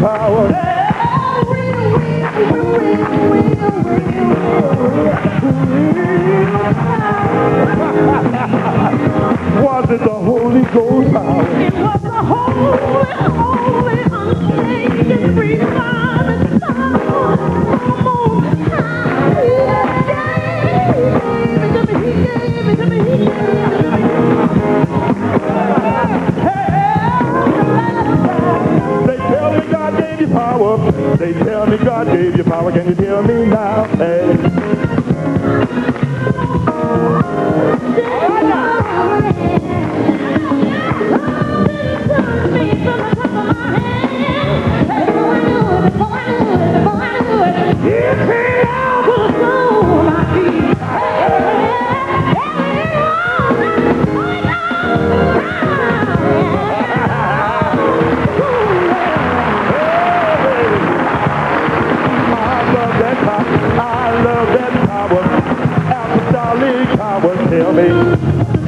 power. Was it the whole They tell me God gave you power, can you tell me now? Hey. também.